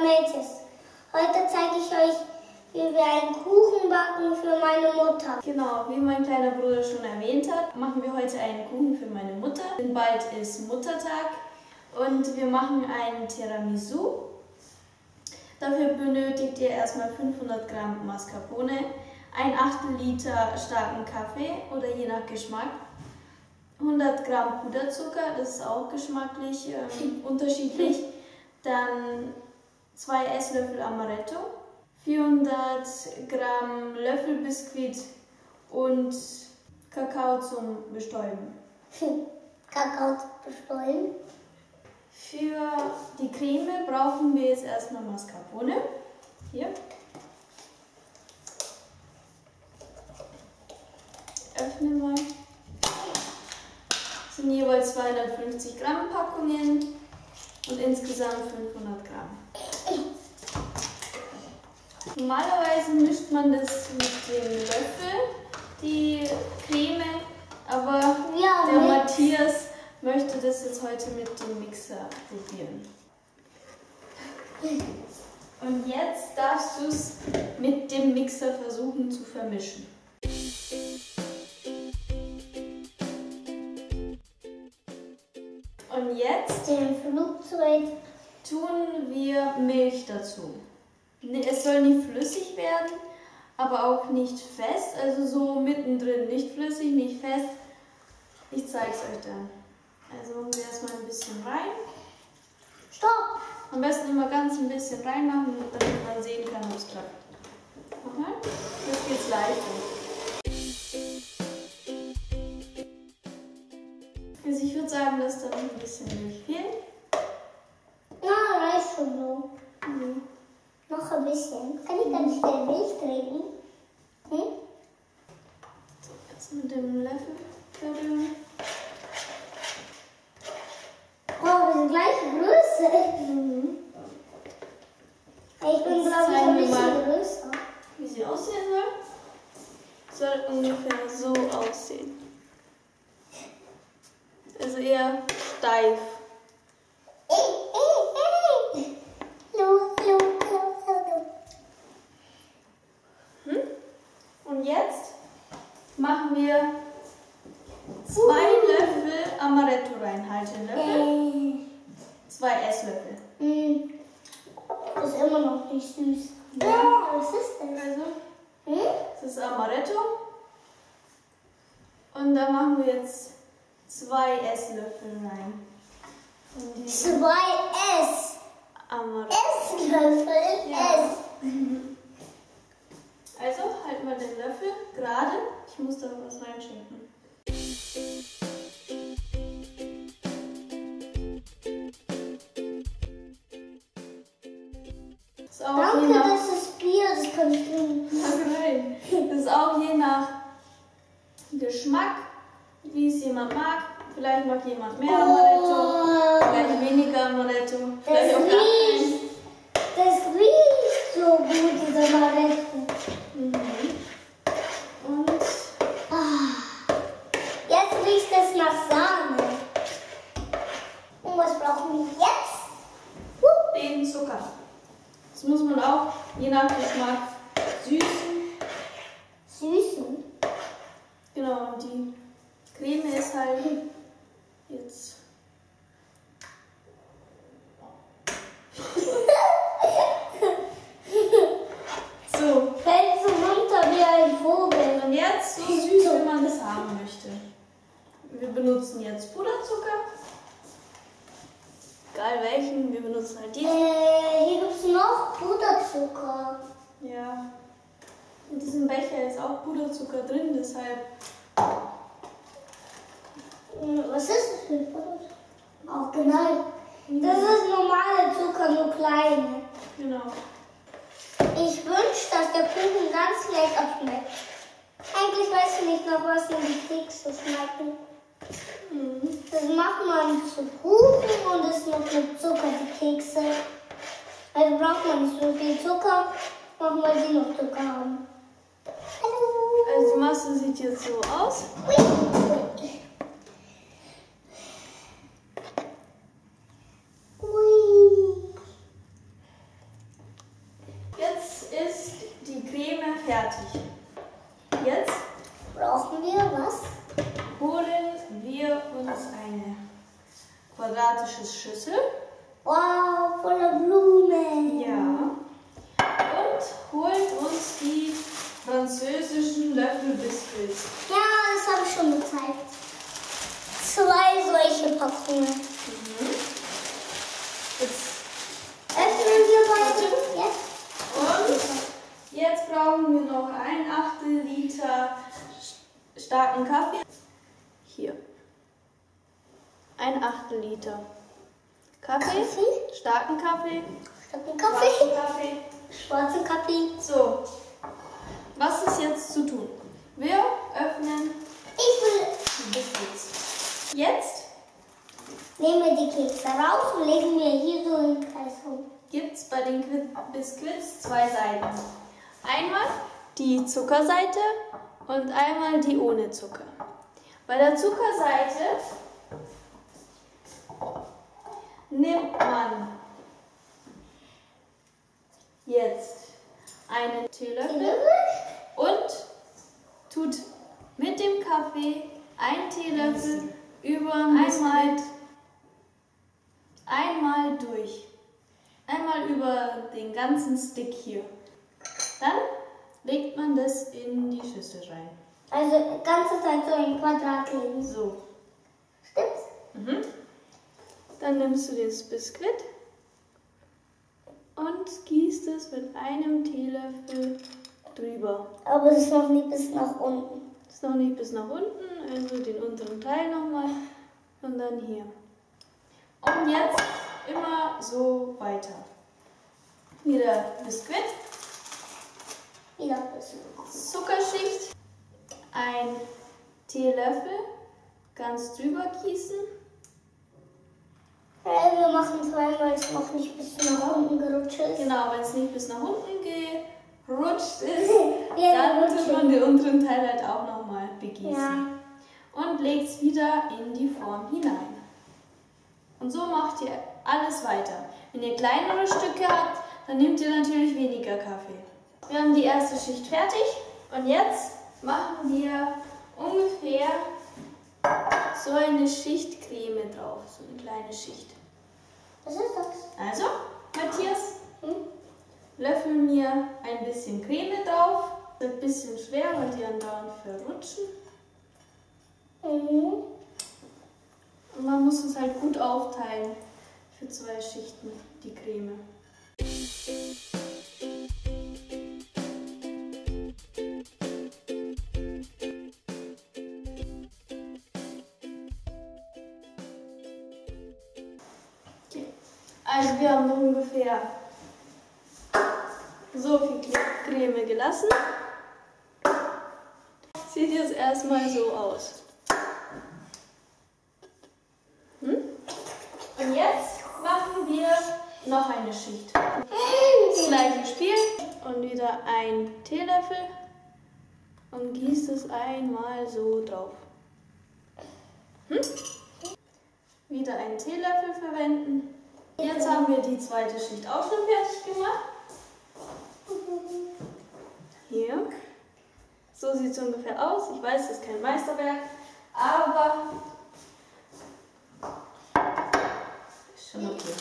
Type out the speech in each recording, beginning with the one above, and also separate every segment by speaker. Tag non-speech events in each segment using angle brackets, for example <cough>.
Speaker 1: Mädels. Heute zeige ich euch, wie wir einen Kuchen backen für meine Mutter.
Speaker 2: Genau, wie mein kleiner Bruder schon erwähnt hat, machen wir heute einen Kuchen für meine Mutter. Denn bald ist Muttertag und wir machen einen Tiramisu. Dafür benötigt ihr erstmal 500 Gramm Mascarpone, ein Achtel Liter starken Kaffee oder je nach Geschmack, 100 Gramm Puderzucker, das ist auch geschmacklich ähm, <laughs> unterschiedlich, dann zwei Esslöffel Amaretto, 400 Gramm Löffelbiskuit und Kakao zum Bestäuben. <laughs>
Speaker 1: Kakao bestäuben.
Speaker 2: Für die Creme brauchen wir jetzt erstmal Mascarpone. Hier. Öffnen wir. Das sind jeweils 250 Gramm Packungen und insgesamt 500 Gramm. Normalerweise mischt man das mit dem Löffel, die Creme, aber
Speaker 1: Ja,
Speaker 2: der
Speaker 1: mit-
Speaker 2: Matthias möchte das jetzt heute mit dem Mixer probieren. Und jetzt darfst du es mit dem Mixer versuchen zu vermischen. Und jetzt
Speaker 1: Den Flugzeug.
Speaker 2: tun wir Milch dazu. Es soll nicht flüssig werden, aber auch nicht fest, also so mittendrin, nicht flüssig, nicht fest. Ich zeige es euch dann. Also machen wir erstmal ein bisschen rein.
Speaker 1: Stopp!
Speaker 2: Am besten immer ganz ein bisschen reinmachen, damit man sehen kann, ob es klappt. Nochmal. Jetzt geht's leichter. Bisschen.
Speaker 1: Kann ich ganz schnell Milch trinken? Hm?
Speaker 2: So, jetzt mit dem Löffel verrühren.
Speaker 1: Oh, wir sind gleiche Größe.
Speaker 2: Mhm.
Speaker 1: Ich bin, glaube ich, ein bisschen
Speaker 2: mal.
Speaker 1: größer.
Speaker 2: Wie sie aussehen soll. Soll ungefähr so aussehen. Also eher steif. Und jetzt machen wir zwei Löffel Amaretto rein. Halte den Löffel. Zwei Esslöffel.
Speaker 1: Hm. Das ist immer noch nicht süß.
Speaker 2: Ja.
Speaker 1: was ist das?
Speaker 2: Also,
Speaker 1: Hm?
Speaker 2: das ist Amaretto. Und da machen wir jetzt zwei Esslöffel rein.
Speaker 1: Zwei S.
Speaker 2: Amaretto.
Speaker 1: Esslöffel
Speaker 2: Ja.
Speaker 1: S. <laughs>
Speaker 2: Also, halt mal den Löffel gerade. Ich muss da was reinschenken. Je
Speaker 1: Danke,
Speaker 2: nach,
Speaker 1: das ist Bier, das kann ich trinken.
Speaker 2: Das ist auch je nach Geschmack, wie es jemand mag. Vielleicht mag jemand mehr Amaretto, vielleicht weniger Amaretto, vielleicht
Speaker 1: Das riecht, das riecht so gut, dieser Amaretto.
Speaker 2: Und
Speaker 1: Ah, jetzt riecht es nach Sahne. Und was brauchen wir jetzt?
Speaker 2: Den Zucker. Das muss man auch je nach Geschmack süßen.
Speaker 1: Süßen.
Speaker 2: Genau, und die Creme ist halt jetzt. So,
Speaker 1: Fällt so runter wie ein Vogel.
Speaker 2: und jetzt so süß, wie man das haben möchte. Wir benutzen jetzt Puderzucker. Egal welchen, wir benutzen halt diesen.
Speaker 1: Äh, hier gibt es noch Puderzucker.
Speaker 2: Ja. In diesem Becher ist auch Puderzucker drin, deshalb
Speaker 1: Hm, Was ist das für ein Puderzucker? Auch genau. Das ist normale Zucker, nur kleine.
Speaker 2: Genau.
Speaker 1: Ich wünsche, dass der Kuchen ganz lecker schmeckt. Eigentlich weiß ich nicht noch, was denn die Kekse schmecken. Das macht man zu Kuchen und es noch mit Zucker, die Kekse. Also braucht man nicht so viel Zucker, macht man die noch Zucker haben.
Speaker 2: Also die Masse sieht jetzt so aus.
Speaker 1: Jetzt ist die Creme
Speaker 2: fertig. Jetzt
Speaker 1: brauchen wir was?
Speaker 2: Quadratische Schüssel.
Speaker 1: Wow, voller Blumen.
Speaker 2: Ja. Und holen uns die französischen Löffelbiskuits.
Speaker 1: Ja, das habe ich schon gezeigt. Zwei solche Packungen.
Speaker 2: Mhm. Jetzt
Speaker 1: Öffnen wir beide jetzt.
Speaker 2: Und jetzt brauchen wir noch ein Achtel Liter st- starken Kaffee. Hier. Ein Achtel Liter Kaffee.
Speaker 1: Kaffee?
Speaker 2: Starken Kaffee.
Speaker 1: Starken
Speaker 2: schwarzen
Speaker 1: Kaffee.
Speaker 2: Kaffee.
Speaker 1: Schwarzen Kaffee.
Speaker 2: So. Was ist jetzt zu tun? Wir öffnen
Speaker 1: Ich will,
Speaker 2: die Biscuits. Jetzt
Speaker 1: nehmen wir die Kekse raus und legen wir hier so im Kreis rum.
Speaker 2: gibt es bei den Biscuits zwei Seiten. Einmal die Zuckerseite und einmal die ohne Zucker. Bei der Zuckerseite nimmt man jetzt einen Teelöffel und tut mit dem Kaffee einen Teelöffel über einmal, einmal durch. Einmal über den ganzen Stick hier. Dann legt man das in die Schüssel rein.
Speaker 1: Also ganze Zeit so ein Quadrat legen.
Speaker 2: So.
Speaker 1: Stimmt's?
Speaker 2: Mhm. Dann nimmst du das Biskuit und gießt es mit einem Teelöffel drüber.
Speaker 1: Aber es ist noch nicht bis nach unten.
Speaker 2: Das ist noch nicht bis nach unten, also den unteren Teil nochmal und dann hier. Und jetzt immer so weiter. Wieder Biskuit,
Speaker 1: Wieder bis.
Speaker 2: Zuckerschicht, ein Teelöffel ganz drüber gießen.
Speaker 1: Äh, wir machen zwei, weil es noch nicht bis nach unten gerutscht ist.
Speaker 2: Genau, wenn es nicht bis nach unten gerutscht <laughs> ist,
Speaker 1: Ja,
Speaker 2: dann tut
Speaker 1: rutschen.
Speaker 2: man den unteren Teil halt auch nochmal begießen.
Speaker 1: Ja.
Speaker 2: Und legt es wieder in die Form hinein. Und so macht ihr alles weiter. Wenn ihr kleinere Stücke habt, dann nehmt ihr natürlich weniger Kaffee. Wir haben die erste Schicht fertig und jetzt machen wir ungefähr so eine Schicht Creme drauf, so eine kleine Schicht.
Speaker 1: Was ist das?
Speaker 2: Also, Matthias,
Speaker 1: Hm?
Speaker 2: löffel mir ein bisschen Creme drauf. Ein bisschen schwer, weil die andauernd verrutschen.
Speaker 1: Mhm.
Speaker 2: Und man muss es halt gut aufteilen für zwei Schichten, die Creme. Also wir haben ungefähr so viel Creme gelassen. Sieht jetzt erstmal so aus. Hm? Und jetzt machen wir noch eine Schicht. Das gleiche Spiel und wieder ein Teelöffel und gießt es einmal so drauf. Hm? Wieder einen Teelöffel verwenden. Jetzt haben wir die zweite Schicht auch schon fertig gemacht. Hier. So sieht es ungefähr aus. Ich weiß, es ist kein Meisterwerk, aber ist schon okay.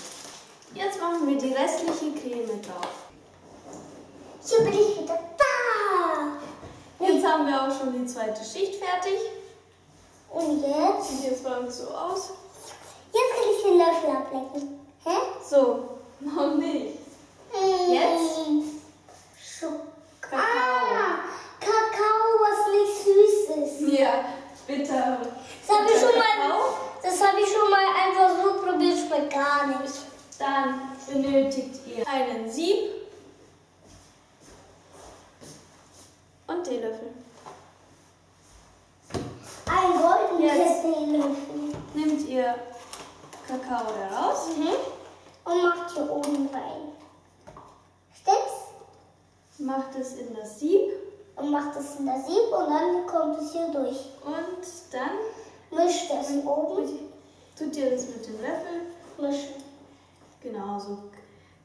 Speaker 2: Jetzt machen wir die restliche Creme drauf.
Speaker 1: Hier bin ich wieder da.
Speaker 2: Jetzt haben wir auch schon die zweite Schicht fertig.
Speaker 1: Und jetzt?
Speaker 2: Sieht jetzt bei uns so aus.
Speaker 1: Jetzt kann ich den Löffel ablecken. Hä?
Speaker 2: So, <laughs> noch nicht. Jetzt?
Speaker 1: Schok
Speaker 2: Kakao.
Speaker 1: Ah, Kakao, was nicht süß ist.
Speaker 2: Ja, bitter.
Speaker 1: Das habe ich, schon
Speaker 2: Kakao.
Speaker 1: mal- das ich schon mal einfach so probiert, schmeckt gar nicht.
Speaker 2: Dann benötigt ihr einen Sieb und Teelöffel.
Speaker 1: Ein goldener
Speaker 2: Jetzt.
Speaker 1: Teelöffel.
Speaker 2: Nehmt ihr Kakao da raus.
Speaker 1: Mhm. Und macht hier oben rein. Stimmt's?
Speaker 2: Macht es in das Sieb
Speaker 1: Und macht es in das Sieb und dann kommt es hier durch.
Speaker 2: und dann
Speaker 1: Mischt es oben.
Speaker 2: tut ihr das mit dem Löffel
Speaker 1: Mischen.
Speaker 2: genau so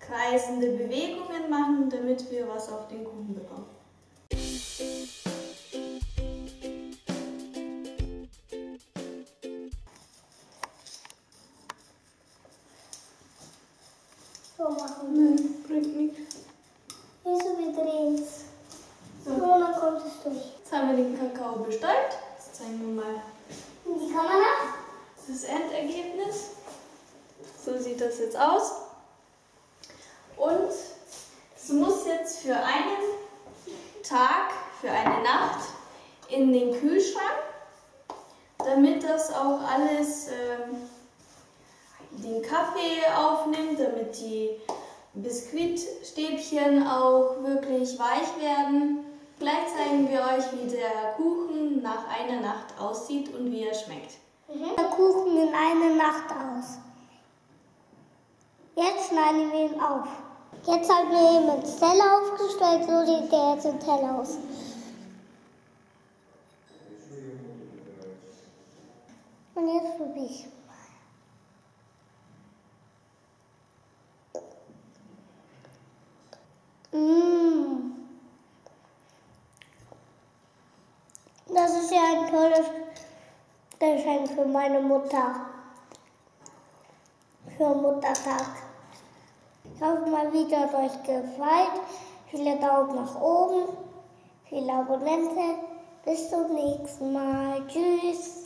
Speaker 2: kreisende Bewegungen machen, damit wir was auf den Kuchen bekommen.
Speaker 1: Machen.
Speaker 2: Nein, bringt nichts.
Speaker 1: Wieso wir drehen's? So. Und dann kommt es durch.
Speaker 2: Jetzt haben wir den Kakao bestäubt. Jetzt zeigen wir mal
Speaker 1: In die Kamera?
Speaker 2: das Endergebnis. So sieht das jetzt aus. Und es muss jetzt für einen Tag, für eine Nacht in den Kühlschrank, damit das auch alles ähm, den Kaffee aufnimmt, damit die Biskuitstäbchen auch wirklich weich werden. Gleich zeigen wir euch, wie der Kuchen nach einer Nacht aussieht und wie er schmeckt.
Speaker 1: Der Kuchen in einer Nacht aus. Jetzt schneiden wir ihn auf. Jetzt haben wir ihn ins Teller aufgestellt, so sieht der jetzt im Teller aus. Und jetzt probiere ich. Mmh. Das ist ja ein tolles Geschenk für meine Mutter. Für Muttertag. Ich hoffe mal wieder, hat euch gefallen. Viele Daumen nach oben, viele Abonnenten. Bis zum nächsten Mal. Tschüss.